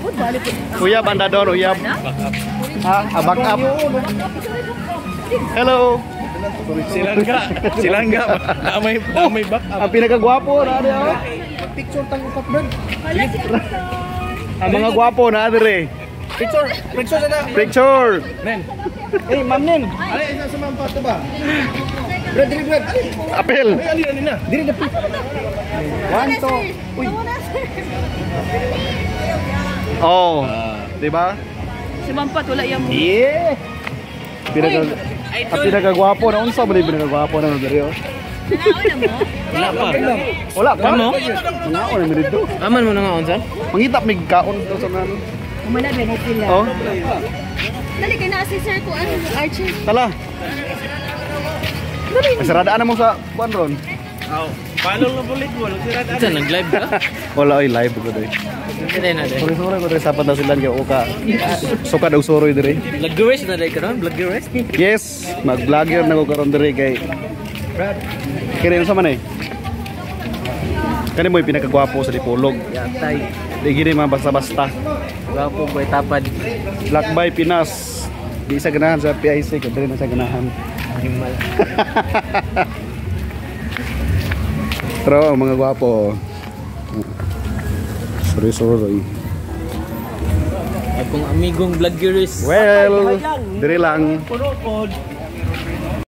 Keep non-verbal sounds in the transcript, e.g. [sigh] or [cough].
food, balik. Uyab, andador, uyab. Ha? Ah, back up. Hello. Silangga. Silangga. Na may na may back up. Ang pinakagwapo na ano? Picture tang upat brad. Wala si Ang mga gwapo na dire. Picture. Picture na. Picture. Men. Eh, ma'am nin. Ay, isa sa mampa to ba? Brad, dili brad. Ay, Apel. ay ali ali na. Dili na. One, two. Uy. Oh. Di ba? Si Mampat, wala yung Yeah. Pinaka ang pinakagwapo na unsa ba ni pinakagwapo na dire? oh? Mo? Wala pa. Wala pa. Ano? Mga on mi dito. Aman mo na nga unsa? Mangitap mig kaon daw sa nan. Umana ba na sila? Oh, Dali kay na si Sir ko ano, Archie. tala. Masarada na mo sa kuan ron. Aw. Palong na bulit mo. Sira Ito nag-live ka? [laughs] Wala oy live ko dai. Hindi na. Sorry sorry ko dai sapan daw sila kay uka. Suka daw soroy dire. Vloggerist na dai ka ron? Vloggerist? Yes, mag-vlogger na ko karon dire kay Brad. Kini sa man eh. Kani mo yung pinakagwapo sa Dipolog. Yatay. Di gini man basta-basta. Gwapo boy tapad. Lakbay Pinas. Di sa ganahan sa PIC, kadiri na sa ganahan. Animal. [laughs] Pero ang mga gwapo. Sorry, sorry. Akong amigong vloggerist. Well, diri lang. Puro pod.